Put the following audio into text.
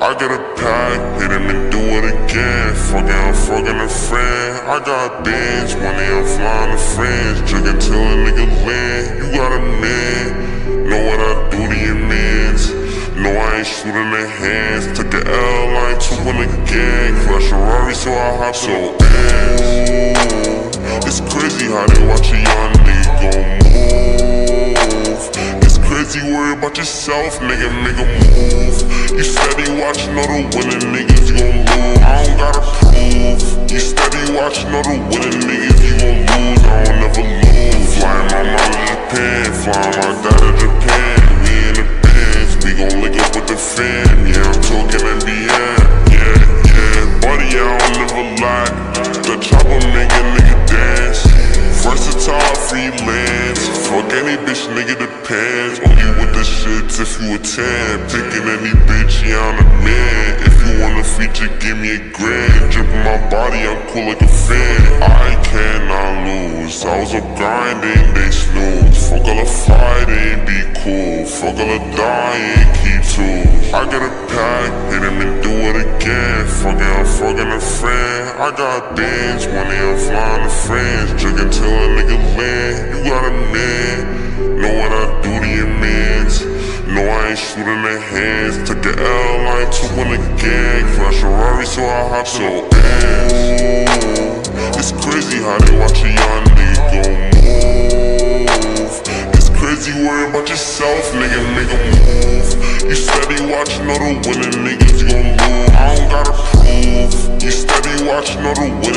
I got a pack, hit him and do it again. Fucking, I'm fucking a friend. I got bands, money, I'm flying to friends. Drinking till a nigga land. You got a man, know what I do to your mans. No, I ain't shooting their hands. Took the L line to win again. Crash a Rari, so I hop so ass. It's crazy how they watch a young nigga go move. It's crazy worry about yourself, nigga, make a move. Watching all the winning niggas, you gon' lose. I don't gotta prove. You steady watching all the winning niggas, you gon' lose. I don't never lose. Flying my mom to Japan, flying my dad to Japan. We in the bands, we gon' link up with the fam. Yeah, I'm talking NBN. Yeah, yeah, buddy, I don't never lie. The chopper make a nigga dance. Versatile freelance. Fuck any bitch, nigga depends. On you with the shits if you a 10. Picking any bitch, yeah, I'm a give me a grand. Dripping my body, I'm cool like a fan. I cannot lose. I was up grinding, they snooze. Fuck all the fighting, be cool. Fuck all the dying, keep tools. I got a pack, hit him and do it again. Fucking, I'm fucking a friend. I got bands, money, I'm flying to friends. Drinking till a nigga land. You got a man, know what I do to your mans. No, I ain't shooting their hands. Took the L line to win again. A Rari, so I hop so ass. It's crazy how they watch young nigga go move. It's crazy worry about yourself, nigga, make a move. You steady watching all the winning niggas, you gon' lose. I don't gotta prove. You steady watching all the